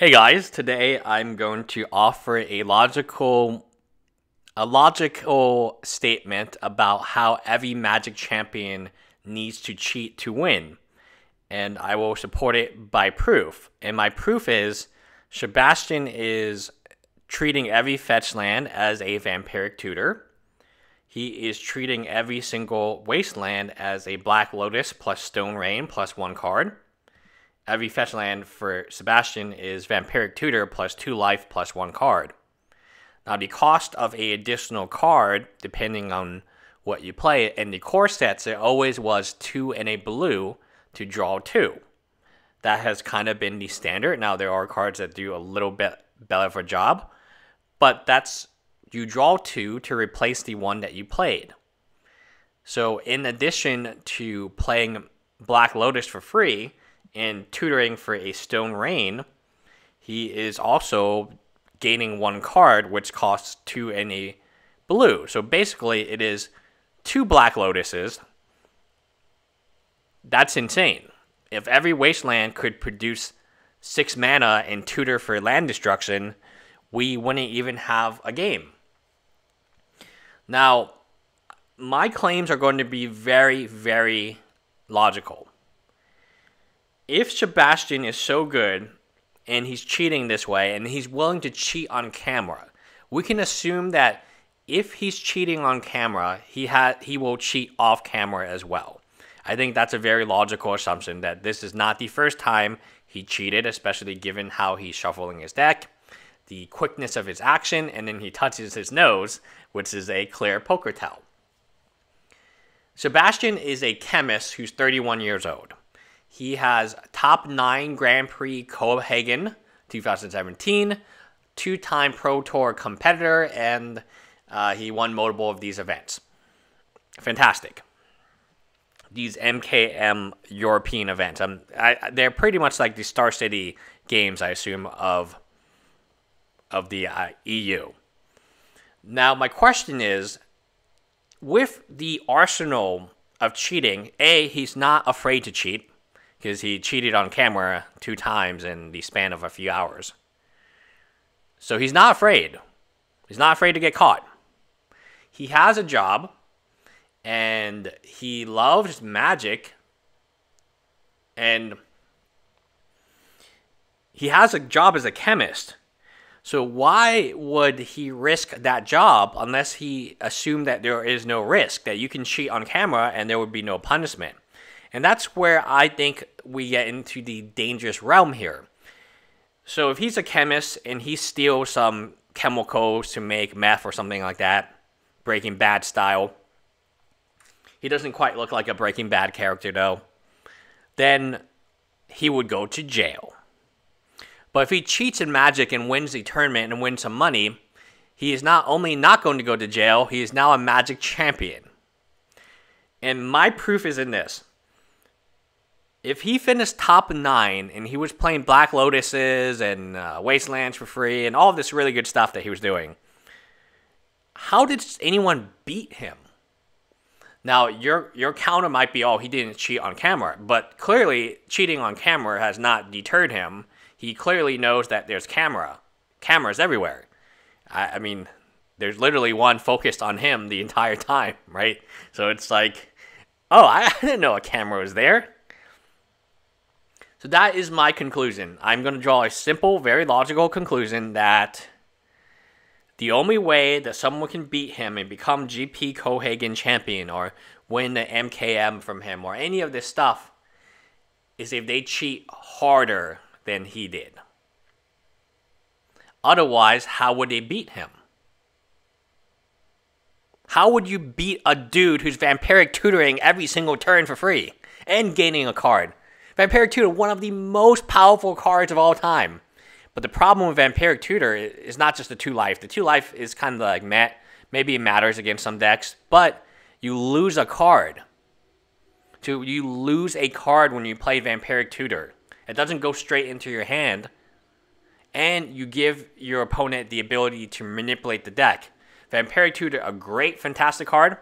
Hey guys, today I'm going to offer a logical a logical statement about how every Magic champion needs to cheat to win. And I will support it by proof. And my proof is Sebastian is treating every fetch land as a vampiric tutor. He is treating every single wasteland as a Black Lotus plus Stone Rain plus one card every fetch land for Sebastian is Vampiric Tutor plus two life plus one card. Now, the cost of a additional card, depending on what you play, in the core sets, it always was two and a blue to draw two. That has kind of been the standard. Now, there are cards that do a little bit better of a job, but that's you draw two to replace the one that you played. So, in addition to playing Black Lotus for free, and tutoring for a Stone Rain, he is also gaining one card, which costs two and a blue. So basically, it is two Black Lotuses. That's insane. If every Wasteland could produce six mana and tutor for land destruction, we wouldn't even have a game. Now, my claims are going to be very, very logical if Sebastian is so good and he's cheating this way and he's willing to cheat on camera, we can assume that if he's cheating on camera, he ha- he will cheat off camera as well. I think that's a very logical assumption that this is not the first time he cheated, especially given how he's shuffling his deck, the quickness of his action, and then he touches his nose, which is a clear poker tell. Sebastian is a chemist who's 31 years old. He has top nine Grand Prix Copenhagen 2017, two time Pro Tour competitor, and uh, he won multiple of these events. Fantastic. These MKM European events. Um, I, they're pretty much like the Star City games, I assume, of, of the uh, EU. Now, my question is with the arsenal of cheating, A, he's not afraid to cheat because he cheated on camera two times in the span of a few hours. So he's not afraid. He's not afraid to get caught. He has a job and he loves magic and he has a job as a chemist. So why would he risk that job unless he assumed that there is no risk that you can cheat on camera and there would be no punishment? And that's where I think we get into the dangerous realm here. So if he's a chemist and he steals some chemicals to make meth or something like that, Breaking Bad style, he doesn't quite look like a Breaking Bad character though, then he would go to jail. But if he cheats in magic and wins the tournament and wins some money, he is not only not going to go to jail, he is now a magic champion. And my proof is in this if he finished top nine and he was playing Black Lotuses and uh, Wastelands for free and all this really good stuff that he was doing, how did anyone beat him? Now your your counter might be, oh, he didn't cheat on camera, but clearly cheating on camera has not deterred him. He clearly knows that there's camera, cameras everywhere. I, I mean, there's literally one focused on him the entire time, right? So it's like, oh, I didn't know a camera was there. So that is my conclusion. I'm going to draw a simple, very logical conclusion that the only way that someone can beat him and become GP Copenhagen champion or win the MKM from him or any of this stuff is if they cheat harder than he did. Otherwise, how would they beat him? How would you beat a dude who's vampiric tutoring every single turn for free and gaining a card? Vampiric Tutor, one of the most powerful cards of all time. But the problem with Vampiric Tutor is not just the two life. The two life is kind of like Matt. Maybe it matters against some decks, but you lose a card. To you lose a card when you play Vampiric Tutor. It doesn't go straight into your hand, and you give your opponent the ability to manipulate the deck. Vampiric Tutor, a great, fantastic card.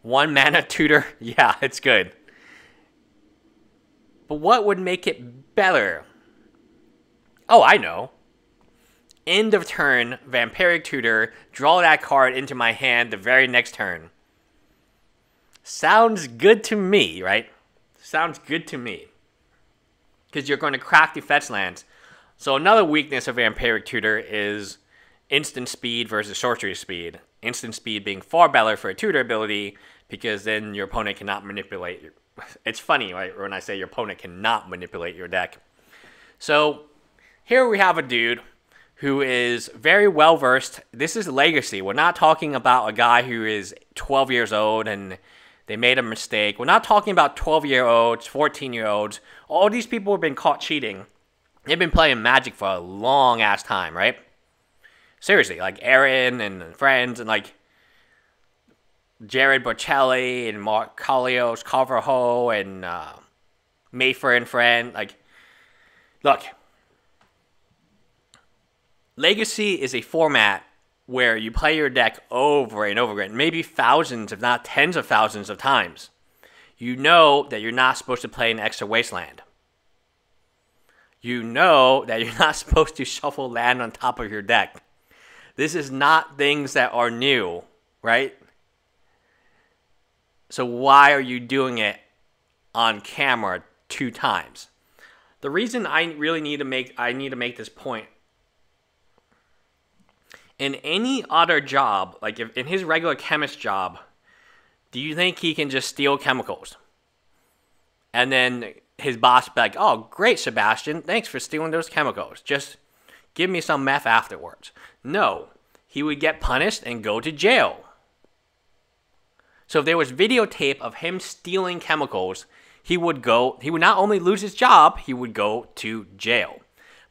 One mana tutor, yeah, it's good. But what would make it better? Oh, I know. End of turn, Vampiric Tutor, draw that card into my hand the very next turn. Sounds good to me, right? Sounds good to me. Because you're going to crack the fetch lands. So another weakness of Vampiric Tutor is instant speed versus sorcery speed. Instant speed being far better for a tutor ability because then your opponent cannot manipulate. It's funny, right? When I say your opponent cannot manipulate your deck. So here we have a dude who is very well versed. This is legacy. We're not talking about a guy who is 12 years old and they made a mistake. We're not talking about 12 year olds, 14 year olds. All these people have been caught cheating. They've been playing Magic for a long ass time, right? Seriously, like Aaron and friends and like Jared Bocelli and Mark Carlos Carvalho and uh, Mayfair and friend. Like, look, Legacy is a format where you play your deck over and over again, maybe thousands, if not tens of thousands of times. You know that you're not supposed to play an extra wasteland. You know that you're not supposed to shuffle land on top of your deck. This is not things that are new, right? So why are you doing it on camera two times? The reason I really need to make I need to make this point in any other job, like if in his regular chemist job, do you think he can just steal chemicals? And then his boss be like, "Oh, great, Sebastian. Thanks for stealing those chemicals. Just give me some meth afterwards." No, he would get punished and go to jail. So if there was videotape of him stealing chemicals, he would go. He would not only lose his job, he would go to jail.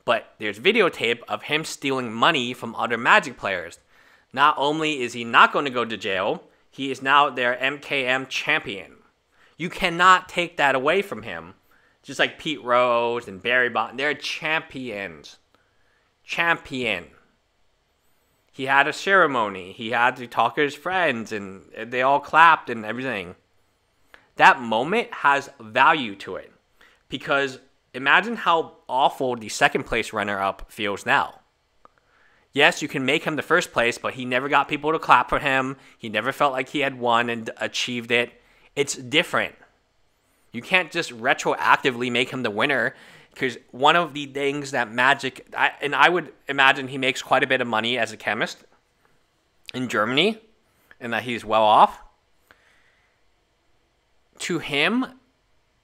But there's videotape of him stealing money from other Magic players. Not only is he not going to go to jail, he is now their MKM champion. You cannot take that away from him. Just like Pete Rose and Barry Bonds, they're champions. Champion. He had a ceremony. He had to talk to his friends, and they all clapped and everything. That moment has value to it because imagine how awful the second place runner up feels now. Yes, you can make him the first place, but he never got people to clap for him. He never felt like he had won and achieved it. It's different. You can't just retroactively make him the winner because one of the things that Magic, I, and I would imagine he makes quite a bit of money as a chemist in Germany and that he's well off. To him,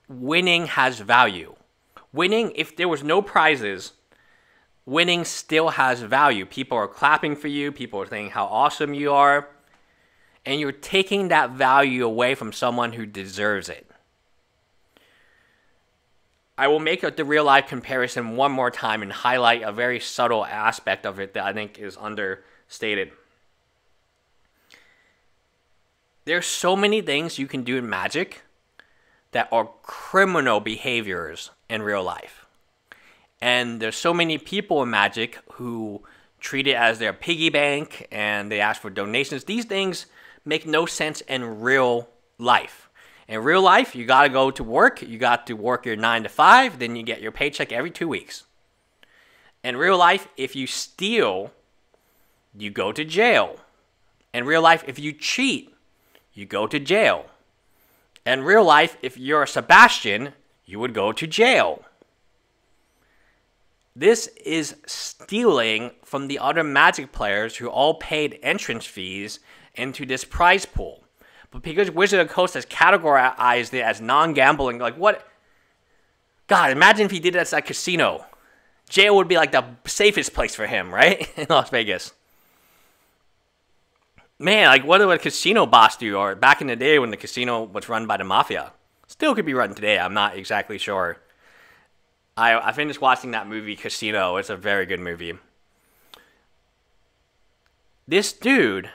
winning has value winning, if there was no prizes, winning still has value. People are clapping for you, people are saying how awesome you are, and you're taking that value away from someone who deserves it. I will make the real life comparison one more time and highlight a very subtle aspect of it that I think is understated. There's so many things you can do in Magic that are criminal behaviors in real life. And there's so many people in Magic who treat it as their piggy bank and they ask for donations. These things make no sense in real life. In real life, you got to go to work, you got to work your 9 to 5, then you get your paycheck every 2 weeks. In real life, if you steal, you go to jail. In real life, if you cheat, you go to jail. In real life, if you're a Sebastian, you would go to jail. This is stealing from the other Magic players who all paid entrance fees into this prize pool. But because Wizard of the Coast has categorized it as non gambling, like what? God, imagine if he did that at a casino. Jail would be like the safest place for him, right? In Las Vegas. Man, like what would a casino boss do? Or back in the day when the casino was run by the mafia. Still could be run today. I'm not exactly sure. I I finished watching that movie Casino. It's a very good movie. This dude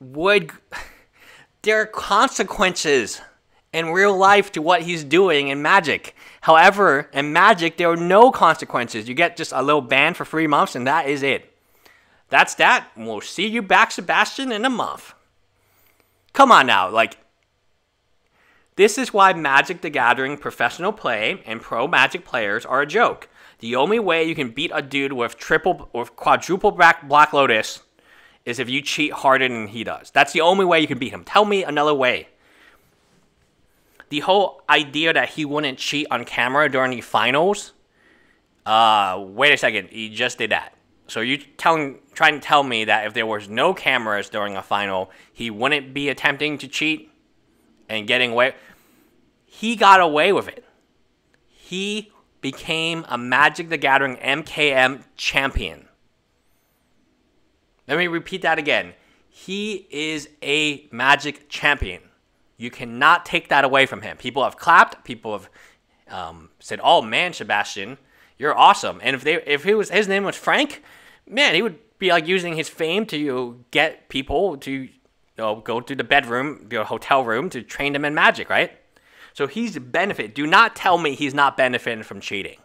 would there are consequences in real life to what he's doing in magic. However, in magic there are no consequences. You get just a little ban for three months and that is it. That's that. We'll see you back, Sebastian, in a month. Come on now, like This is why Magic the Gathering professional play and pro Magic players are a joke. The only way you can beat a dude with triple or quadruple black, black lotus is if you cheat harder than he does. That's the only way you can beat him. Tell me another way. The whole idea that he wouldn't cheat on camera during the finals. Uh, wait a second. He just did that. So you telling trying to tell me that if there was no cameras during a final, he wouldn't be attempting to cheat and getting away? He got away with it. He became a Magic the Gathering MKM champion. Let me repeat that again. He is a Magic champion. You cannot take that away from him. People have clapped. People have um, said, "Oh man, Sebastian, you're awesome." And if they, if he was, his name was Frank, man, he would be like using his fame to get people to you know, go to the bedroom, the hotel room to train them in Magic, right? So he's benefit. Do not tell me he's not benefiting from cheating.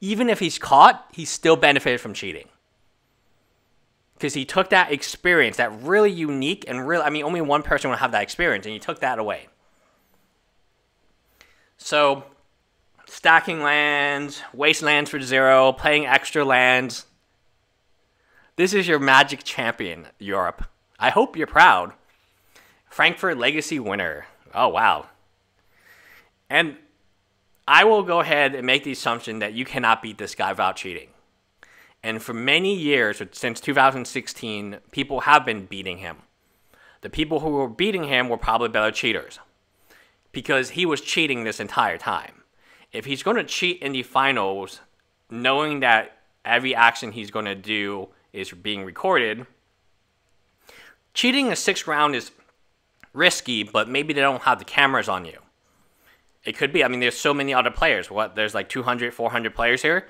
Even if he's caught, he's still benefited from cheating because he took that experience, that really unique and real. I mean, only one person would have that experience, and he took that away. So, stacking lands, waste lands for zero, playing extra lands. This is your Magic champion, Europe. I hope you're proud. Frankfurt Legacy winner. Oh, wow. And I will go ahead and make the assumption that you cannot beat this guy without cheating. And for many years, since 2016, people have been beating him. The people who were beating him were probably better cheaters because he was cheating this entire time. If he's going to cheat in the finals, knowing that every action he's going to do is being recorded, cheating a sixth round is risky, but maybe they don't have the cameras on you. It could be. I mean, there's so many other players. What? There's like 200, 400 players here.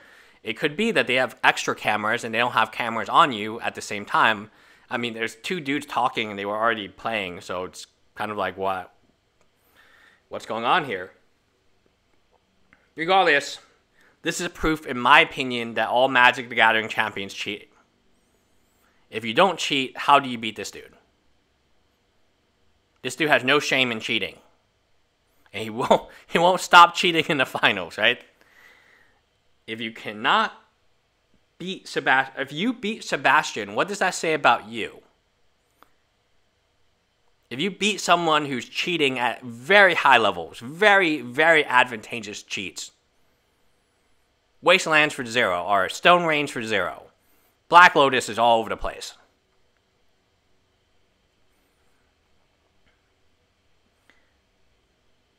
It could be that they have extra cameras and they don't have cameras on you at the same time. I mean, there's two dudes talking and they were already playing, so it's kind of like what what's going on here? Regardless, this is proof, in my opinion, that all Magic the Gathering champions cheat. If you don't cheat, how do you beat this dude? This dude has no shame in cheating. And he won't he won't stop cheating in the finals, right? If you cannot beat Sebastian, if you beat Sebastian, what does that say about you? If you beat someone who's cheating at very high levels, very, very advantageous cheats, Wastelands for zero, or Stone Rains for zero, Black Lotus is all over the place.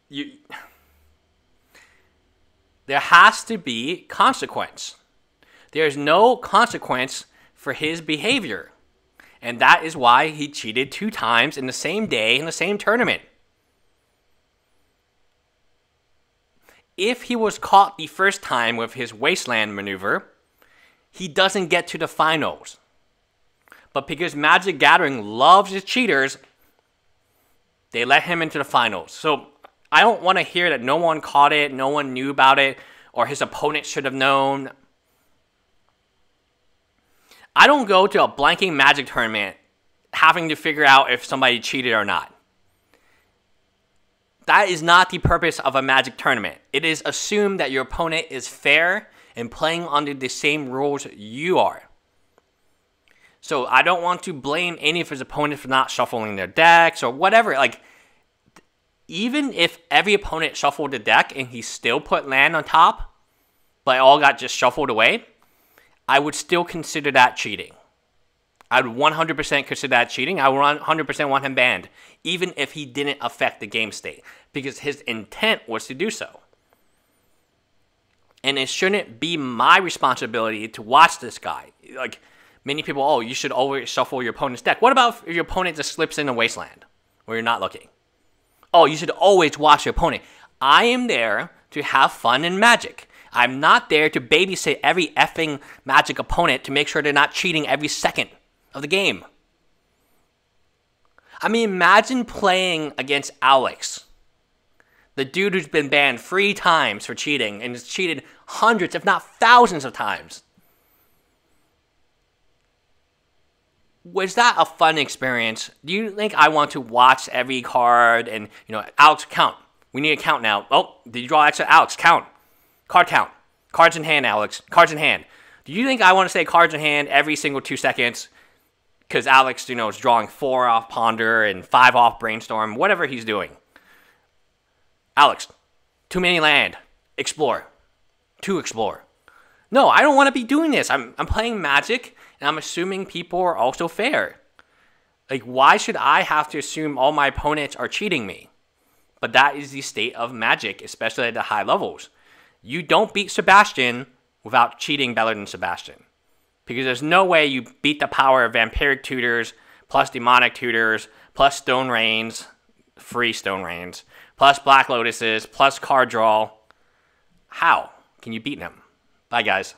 You there has to be consequence. There's no consequence for his behavior. And that is why he cheated two times in the same day in the same tournament. If he was caught the first time with his wasteland maneuver, he doesn't get to the finals. But because Magic Gathering loves its cheaters, they let him into the finals. So I don't want to hear that no one caught it, no one knew about it, or his opponent should have known. I don't go to a blanking magic tournament having to figure out if somebody cheated or not. That is not the purpose of a magic tournament. It is assumed that your opponent is fair and playing under the same rules you are. So I don't want to blame any of his opponents for not shuffling their decks or whatever. Like, even if every opponent shuffled the deck and he still put land on top, but all got just shuffled away, I would still consider that cheating. I would 100% consider that cheating. I would 100% want him banned, even if he didn't affect the game state, because his intent was to do so. And it shouldn't be my responsibility to watch this guy. Like, many people, oh, you should always shuffle your opponent's deck. What about if your opponent just slips in a wasteland where you're not looking? Oh, you should always watch your opponent. I am there to have fun in Magic. I'm not there to babysit every effing Magic opponent to make sure they're not cheating every second of the game. I mean, imagine playing against Alex, the dude who's been banned three times for cheating and has cheated hundreds, if not thousands of times. Was that a fun experience? Do you think I want to watch every card and you know, Alex count? We need a count now. Oh, did you draw extra? Alex count. Card count. Cards in hand, Alex. Cards in hand. Do you think I want to say cards in hand every single two seconds? Because Alex, you know, is drawing four off ponder and five off brainstorm, whatever he's doing. Alex, too many land. Explore. To explore. No, I don't want to be doing this. I'm, I'm playing Magic and I'm assuming people are also fair. Like, why should I have to assume all my opponents are cheating me? But that is the state of Magic, especially at the high levels. You don't beat Sebastian without cheating better than Sebastian. Because there's no way you beat the power of Vampiric Tutors, plus Demonic Tutors, plus Stone Rains, free Stone Rains, plus Black Lotuses, plus card draw. How can you beat them? Bye, guys.